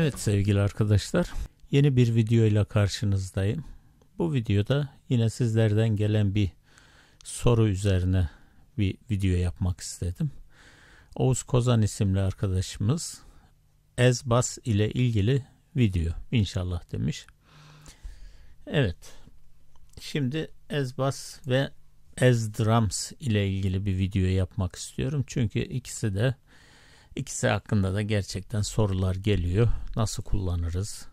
Evet sevgili arkadaşlar, yeni bir video ile karşınızdayım. Bu videoda yine sizlerden gelen bir soru üzerine bir video yapmak istedim. Oğuz Kozan isimli arkadaşımız Ezbas ile ilgili video inşallah demiş. Evet. Şimdi Ezbas ve Ezdrams ile ilgili bir video yapmak istiyorum. Çünkü ikisi de ikisi hakkında da gerçekten sorular geliyor. Nasıl kullanırız?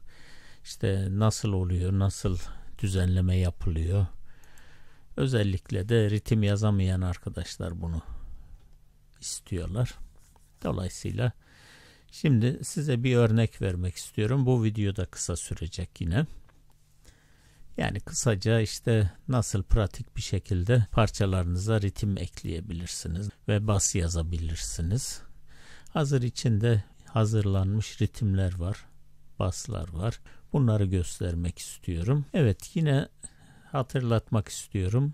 İşte nasıl oluyor? Nasıl düzenleme yapılıyor? Özellikle de ritim yazamayan arkadaşlar bunu istiyorlar. Dolayısıyla şimdi size bir örnek vermek istiyorum. Bu videoda kısa sürecek yine. Yani kısaca işte nasıl pratik bir şekilde parçalarınıza ritim ekleyebilirsiniz ve bas yazabilirsiniz. Hazır içinde hazırlanmış ritimler var, baslar var. Bunları göstermek istiyorum. Evet yine hatırlatmak istiyorum.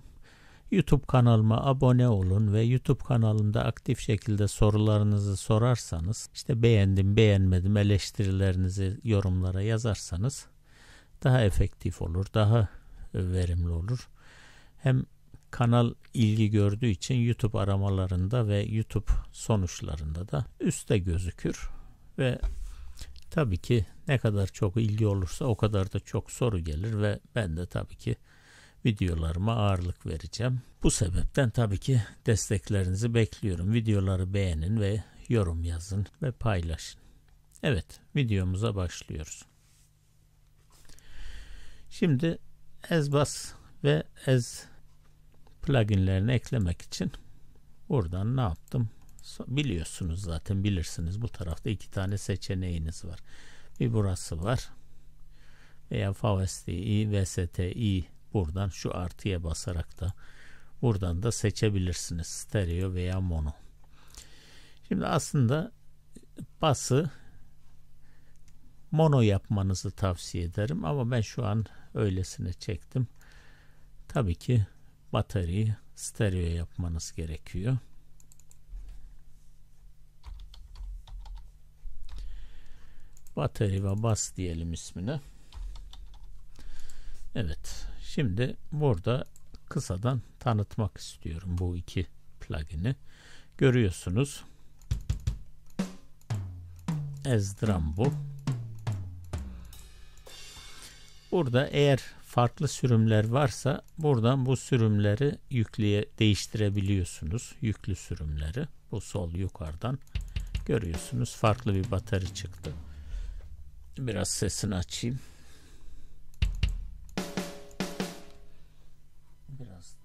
YouTube kanalıma abone olun ve YouTube kanalımda aktif şekilde sorularınızı sorarsanız, işte beğendim, beğenmedim eleştirilerinizi yorumlara yazarsanız daha efektif olur, daha verimli olur. Hem kanal ilgi gördüğü için YouTube aramalarında ve YouTube sonuçlarında da üstte gözükür ve tabii ki ne kadar çok ilgi olursa o kadar da çok soru gelir ve ben de tabii ki videolarıma ağırlık vereceğim. Bu sebepten tabii ki desteklerinizi bekliyorum. Videoları beğenin ve yorum yazın ve paylaşın. Evet, videomuza başlıyoruz. Şimdi Ezbas ve Ez pluginlerini eklemek için buradan ne yaptım? Biliyorsunuz zaten bilirsiniz bu tarafta iki tane seçeneğiniz var. Bir burası var veya VSTI, VSTI buradan şu artıya basarak da buradan da seçebilirsiniz stereo veya mono. Şimdi aslında bası mono yapmanızı tavsiye ederim ama ben şu an öylesine çektim. Tabii ki bataryayı stereo yapmanız gerekiyor. Bateri ve bas diyelim ismine. Evet. Şimdi burada kısadan tanıtmak istiyorum bu iki plugin'i. Görüyorsunuz. Ezdram bu. Burada eğer farklı sürümler varsa buradan bu sürümleri yükleye değiştirebiliyorsunuz. Yüklü sürümleri. Bu sol yukarıdan görüyorsunuz. Farklı bir batarya çıktı. Biraz sesini açayım. Biraz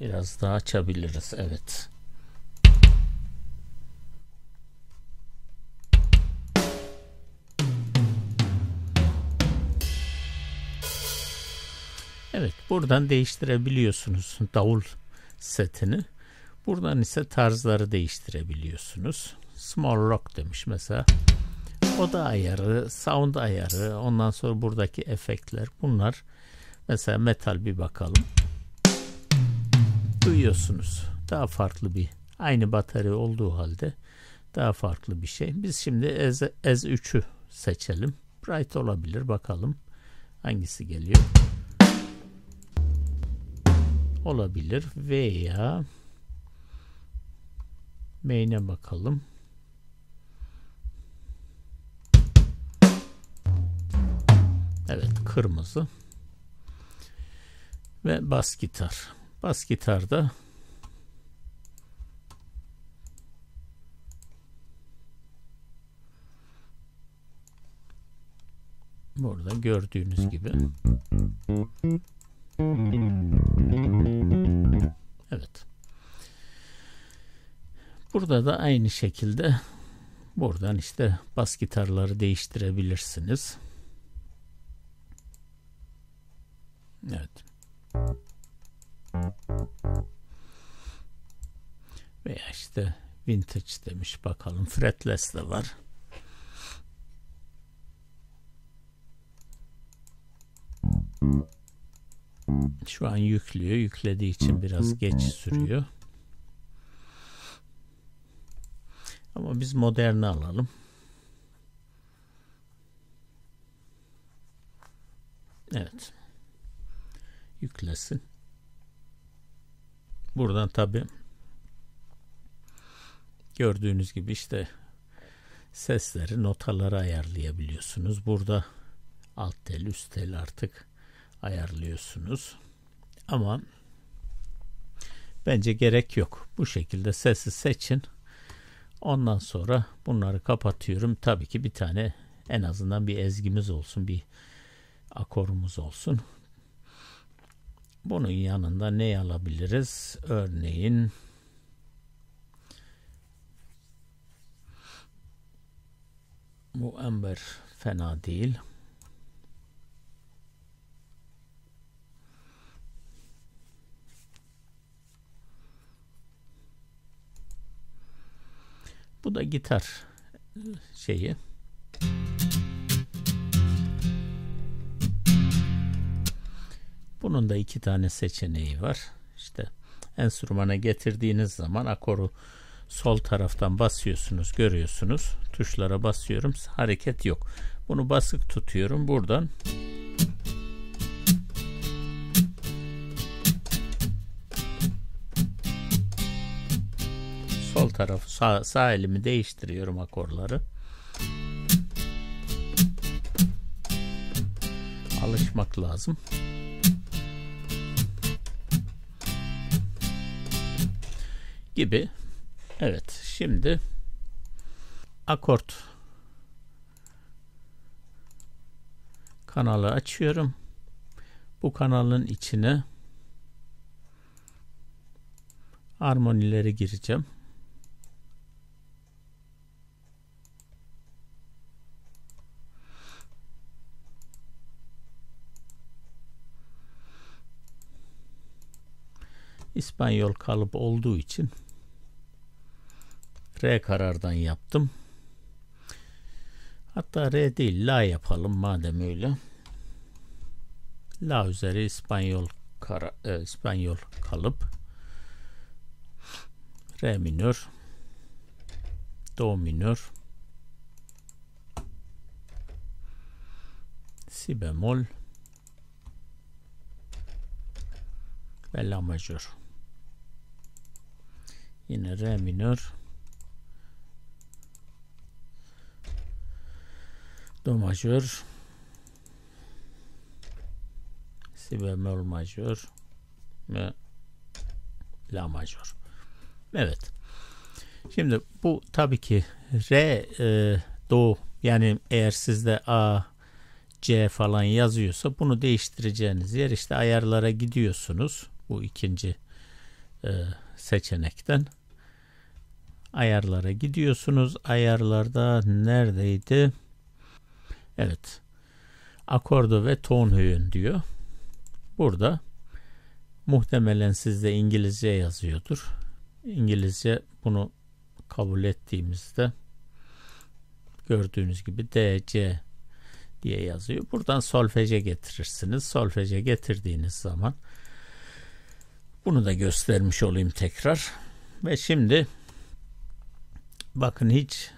biraz daha açabiliriz. Evet. Evet buradan değiştirebiliyorsunuz davul setini. Buradan ise tarzları değiştirebiliyorsunuz. Small rock demiş mesela. Oda ayarı, sound ayarı, ondan sonra buradaki efektler bunlar. Mesela metal bir bakalım. Duyuyorsunuz. Daha farklı bir aynı batarya olduğu halde daha farklı bir şey. Biz şimdi Ez, Ez 3'ü seçelim. Bright olabilir bakalım hangisi geliyor olabilir veya main'e bakalım. Evet kırmızı ve bas gitar. Bas gitarda burada gördüğünüz gibi Evet. Burada da aynı şekilde buradan işte bas gitarları değiştirebilirsiniz. Evet. Veya işte vintage demiş bakalım fretless de var. Şu an yüklüyor. Yüklediği için biraz geç sürüyor. Ama biz moderni alalım. Evet. Yüklesin. Buradan tabi gördüğünüz gibi işte sesleri notaları ayarlayabiliyorsunuz. Burada alt tel üst tel artık ayarlıyorsunuz. Ama bence gerek yok. Bu şekilde sesi seçin. Ondan sonra bunları kapatıyorum. Tabii ki bir tane en azından bir ezgimiz olsun, bir akorumuz olsun. Bunun yanında ne alabiliriz? Örneğin bu ember fena değil. Bu da gitar şeyi. Bunun da iki tane seçeneği var. İşte enstrümana getirdiğiniz zaman akoru sol taraftan basıyorsunuz, görüyorsunuz. Tuşlara basıyorum, hareket yok. Bunu basık tutuyorum. Buradan sol tarafı sağ, sağ elimi değiştiriyorum akorları. Alışmak lazım. Gibi. Evet, şimdi akort kanalı açıyorum. Bu kanalın içine armonileri gireceğim. İspanyol kalıp olduğu için R karardan yaptım. Hatta R değil La yapalım madem öyle. La üzeri İspanyol kara, e, İspanyol kalıp Re minör Do minör Si bemol ve La majör. Yine Re minör Do majör Si bemol majör ve La majör. Evet. Şimdi bu tabii ki Re e, Do yani eğer sizde A C falan yazıyorsa bunu değiştireceğiniz yer işte ayarlara gidiyorsunuz. Bu ikinci e, seçenekten ayarlara gidiyorsunuz. Ayarlarda neredeydi? Evet. Akordu ve ton höyün diyor. Burada muhtemelen sizde İngilizce yazıyordur. İngilizce bunu kabul ettiğimizde gördüğünüz gibi D, C diye yazıyor. Buradan solfeje getirirsiniz. Solfeje getirdiğiniz zaman bunu da göstermiş olayım tekrar. Ve şimdi bakın hiç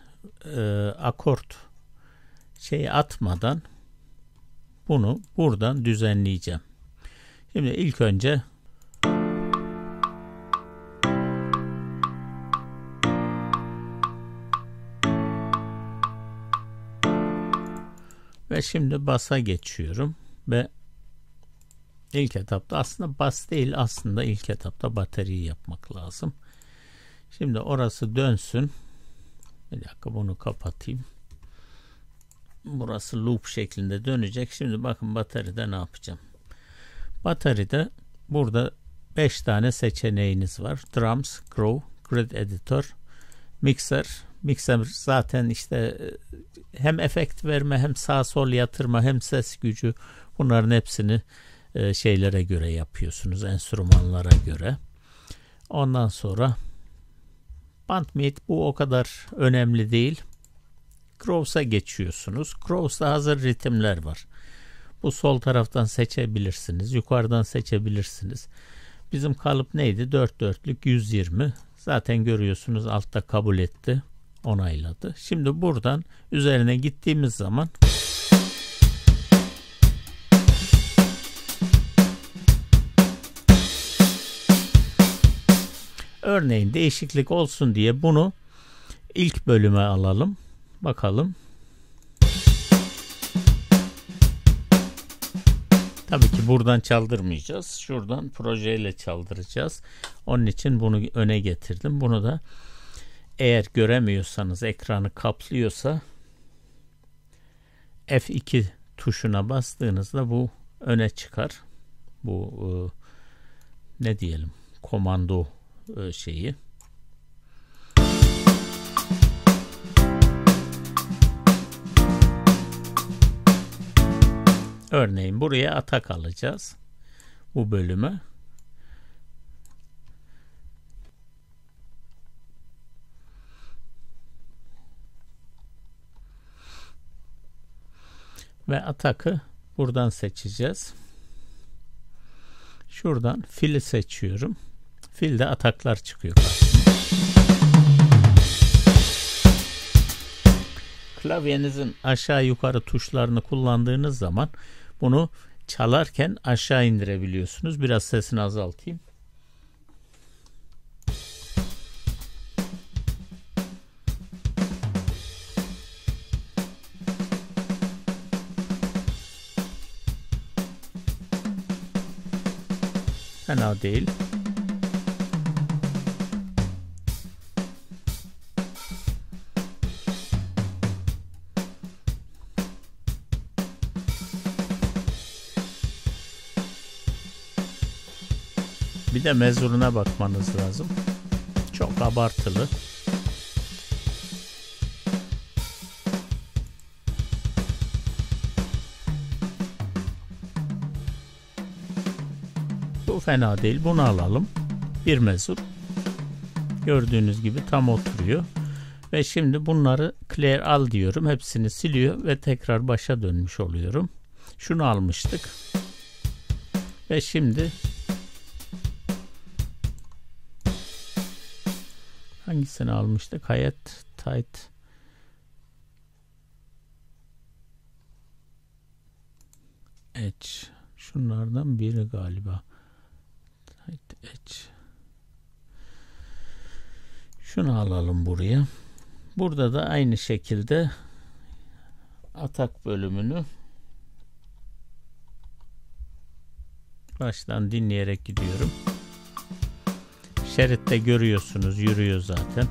e, akort şeyi atmadan bunu buradan düzenleyeceğim. Şimdi ilk önce ve şimdi basa geçiyorum ve ilk etapta aslında bas değil aslında ilk etapta batarya yapmak lazım. Şimdi orası dönsün. Bir dakika bunu kapatayım. Burası loop şeklinde dönecek. Şimdi bakın bataryada ne yapacağım. Bataryada burada 5 tane seçeneğiniz var. Drums, Grow, Grid Editor, Mixer. Mixer zaten işte e, hem efekt verme hem sağ sol yatırma hem ses gücü bunların hepsini e, şeylere göre yapıyorsunuz. Enstrümanlara göre. Ondan sonra Bandmate bu o kadar önemli değil. Grows'a geçiyorsunuz. Grows'ta hazır ritimler var. Bu sol taraftan seçebilirsiniz. Yukarıdan seçebilirsiniz. Bizim kalıp neydi? 4 dörtlük 120. Zaten görüyorsunuz altta kabul etti. Onayladı. Şimdi buradan üzerine gittiğimiz zaman Örneğin değişiklik olsun diye bunu ilk bölüme alalım. Bakalım. Tabii ki buradan çaldırmayacağız. Şuradan projeyle çaldıracağız. Onun için bunu öne getirdim. Bunu da eğer göremiyorsanız ekranı kaplıyorsa F2 tuşuna bastığınızda bu öne çıkar. Bu e, ne diyelim komando şeyi. Örneğin buraya atak alacağız. Bu bölümü. Ve atakı buradan seçeceğiz. Şuradan fili seçiyorum. Filde ataklar çıkıyor Klavyenizin aşağı yukarı tuşlarını kullandığınız zaman bunu çalarken aşağı indirebiliyorsunuz. Biraz sesini azaltayım. Fena değil. Bir de mezuruna bakmanız lazım. Çok abartılı. Bu fena değil. Bunu alalım. Bir mezur. Gördüğünüz gibi tam oturuyor. Ve şimdi bunları clear al diyorum. Hepsini siliyor ve tekrar başa dönmüş oluyorum. Şunu almıştık. Ve şimdi Hangisini almıştık? Hayat tight edge. Şunlardan biri galiba. Tight edge. Şunu alalım buraya. Burada da aynı şekilde atak bölümünü baştan dinleyerek gidiyorum. Şeritte görüyorsunuz yürüyor zaten.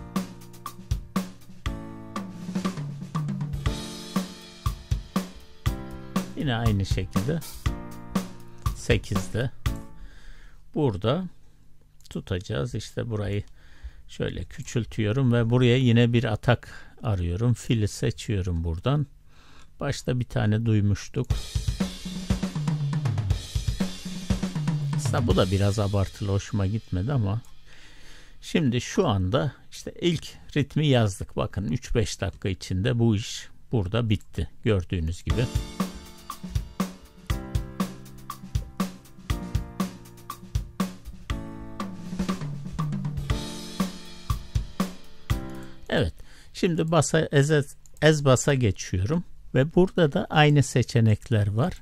Yine aynı şekilde 8'de burada tutacağız. İşte burayı şöyle küçültüyorum ve buraya yine bir atak arıyorum. Fili seçiyorum buradan. Başta bir tane duymuştuk. Aslında bu da biraz abartılı hoşuma gitmedi ama Şimdi şu anda işte ilk ritmi yazdık. Bakın 3-5 dakika içinde bu iş burada bitti. Gördüğünüz gibi. Evet. Şimdi basa ez, ez basa geçiyorum ve burada da aynı seçenekler var.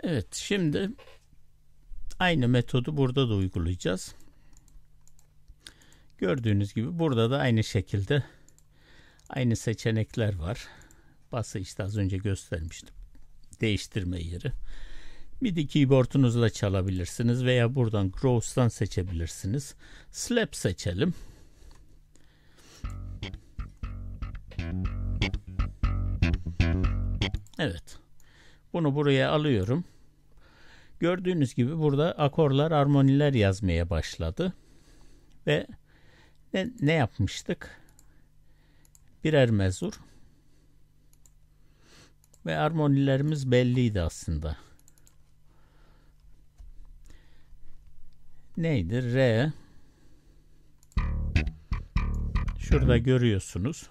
Evet, şimdi aynı metodu burada da uygulayacağız. Gördüğünüz gibi burada da aynı şekilde aynı seçenekler var. Bası işte az önce göstermiştim. Değiştirme yeri. MIDI keyboardunuzla çalabilirsiniz veya buradan Grows'tan seçebilirsiniz. Slap seçelim. Evet. Bunu buraya alıyorum. Gördüğünüz gibi burada akorlar, armoniler yazmaya başladı. Ve ne, ne yapmıştık? Birer mezur. Ve armonilerimiz belliydi aslında. Neydi? Re. Şurada görüyorsunuz.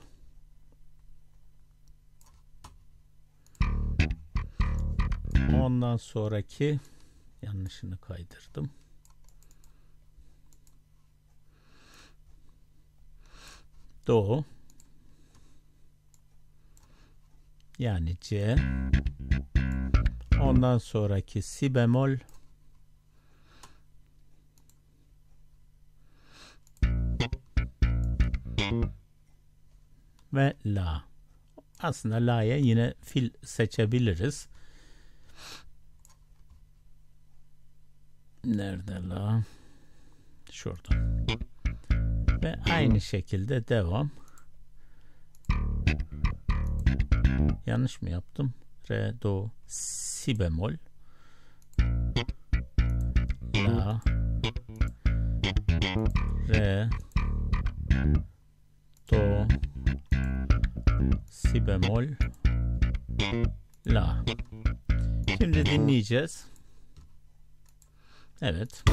Ondan sonraki yanlışını kaydırdım. Do yani C ondan sonraki si bemol ve la. Aslında la'ya yine fil seçebiliriz. Nerede la? Şurada. Ve aynı şekilde devam. Yanlış mı yaptım? Re, do, si bemol. La. Re. Do. Si bemol. La. Şimdi dinleyeceğiz. Evet. Evet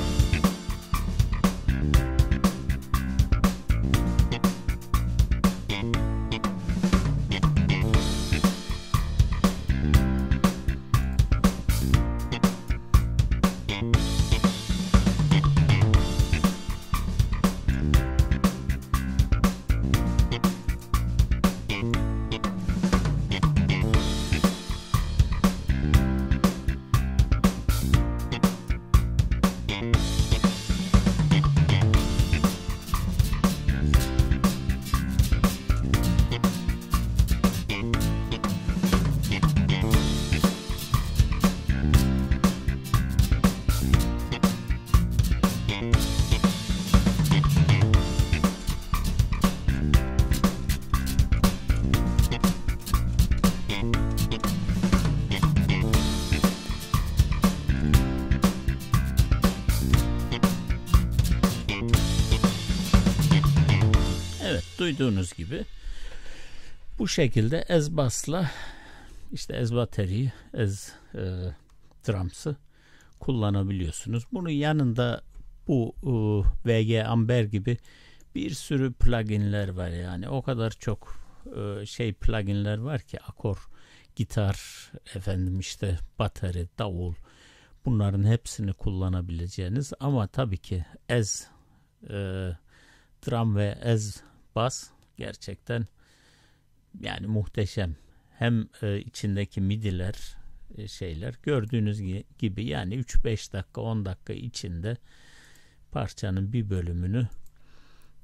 duyduğunuz gibi bu şekilde ezbasla işte ezbateri, ez e, drums'ı kullanabiliyorsunuz. Bunun yanında bu e, VG Amber gibi bir sürü pluginler var yani o kadar çok e, şey pluginler var ki akor, gitar, efendim işte bateri, davul bunların hepsini kullanabileceğiniz ama tabii ki ez e, drum ve ez bas gerçekten yani muhteşem. Hem e, içindeki midiler e, şeyler gördüğünüz gibi yani 3-5 dakika 10 dakika içinde parçanın bir bölümünü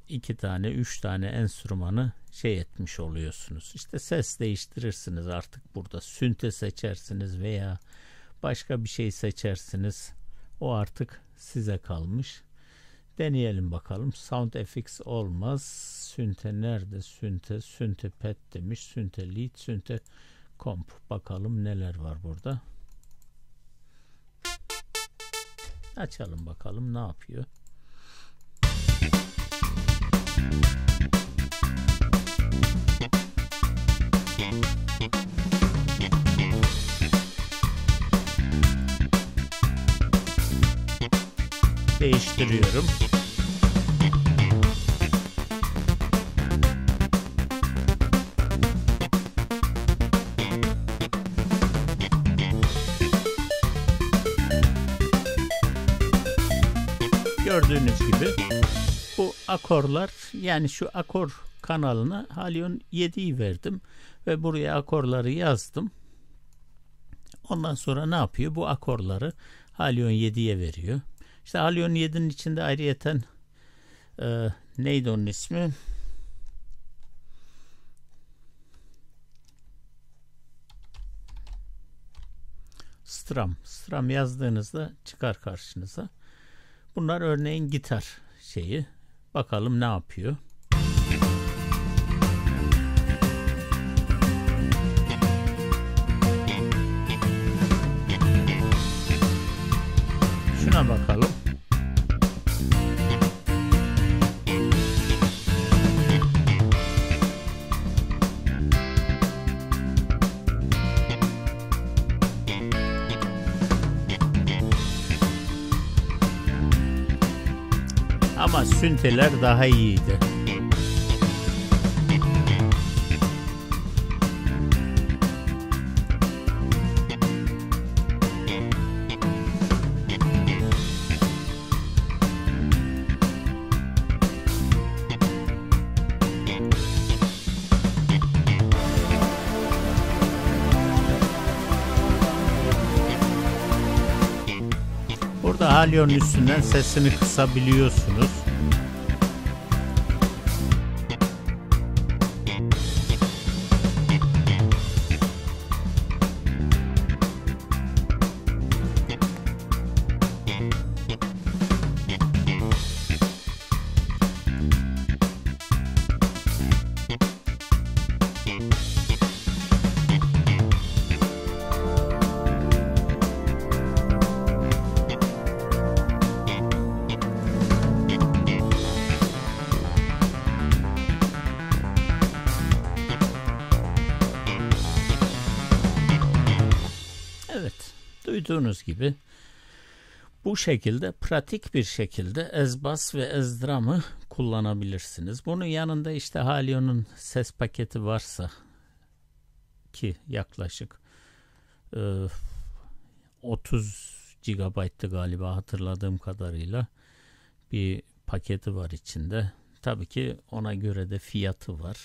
iki tane üç tane enstrümanı şey etmiş oluyorsunuz. İşte ses değiştirirsiniz artık burada sünte seçersiniz veya başka bir şey seçersiniz. O artık size kalmış. Deneyelim bakalım. Sound FX olmaz. Sünte nerede? Sünte, sünte pet demiş. Sünte lead, sünte comp. Bakalım neler var burada. Açalım bakalım ne yapıyor. Değiştiriyorum. Gördüğünüz gibi bu akorlar yani şu akor kanalına Halion 7'yi verdim ve buraya akorları yazdım. Ondan sonra ne yapıyor? Bu akorları Halion 7'ye veriyor. İşte Halion 7'nin içinde ayrıyeten e, neydi onun ismi? Stram. Stram yazdığınızda çıkar karşınıza. Bunlar örneğin gitar şeyi. Bakalım ne yapıyor. Şuna bakalım. Sünteler daha iyiydi. Burada Halion'un üstünden sesini kısabiliyorsunuz. Duyduğunuz gibi bu şekilde pratik bir şekilde ezbas ve ezdramı kullanabilirsiniz. Bunun yanında işte Halion'un ses paketi varsa ki yaklaşık e, 30 GB'tı galiba hatırladığım kadarıyla bir paketi var içinde. Tabii ki ona göre de fiyatı var.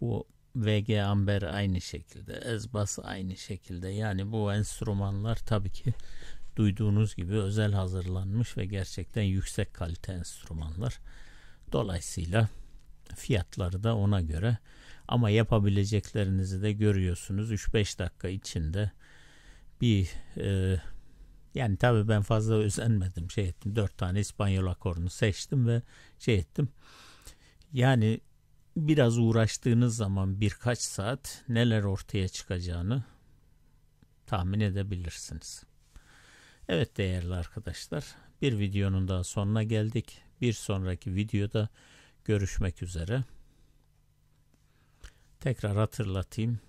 Bu VG Amber aynı şekilde, Ezbas aynı şekilde. Yani bu enstrümanlar tabii ki duyduğunuz gibi özel hazırlanmış ve gerçekten yüksek kalite enstrümanlar. Dolayısıyla fiyatları da ona göre ama yapabileceklerinizi de görüyorsunuz. 3-5 dakika içinde bir e, yani tabii ben fazla özenmedim şey ettim. Dört tane İspanyol akorunu seçtim ve şey ettim. Yani biraz uğraştığınız zaman birkaç saat neler ortaya çıkacağını tahmin edebilirsiniz. Evet değerli arkadaşlar bir videonun daha sonuna geldik. Bir sonraki videoda görüşmek üzere. Tekrar hatırlatayım.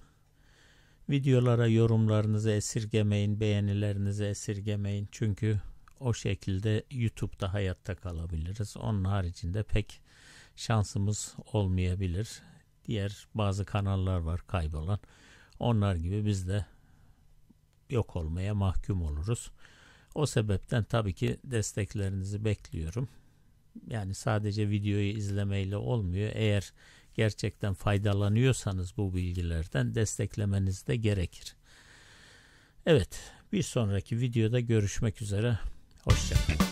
Videolara yorumlarınızı esirgemeyin, beğenilerinizi esirgemeyin. Çünkü o şekilde YouTube'da hayatta kalabiliriz. Onun haricinde pek şansımız olmayabilir. Diğer bazı kanallar var kaybolan. Onlar gibi biz de yok olmaya mahkum oluruz. O sebepten tabii ki desteklerinizi bekliyorum. Yani sadece videoyu izlemeyle olmuyor. Eğer gerçekten faydalanıyorsanız bu bilgilerden desteklemeniz de gerekir. Evet, bir sonraki videoda görüşmek üzere. Hoşçakalın.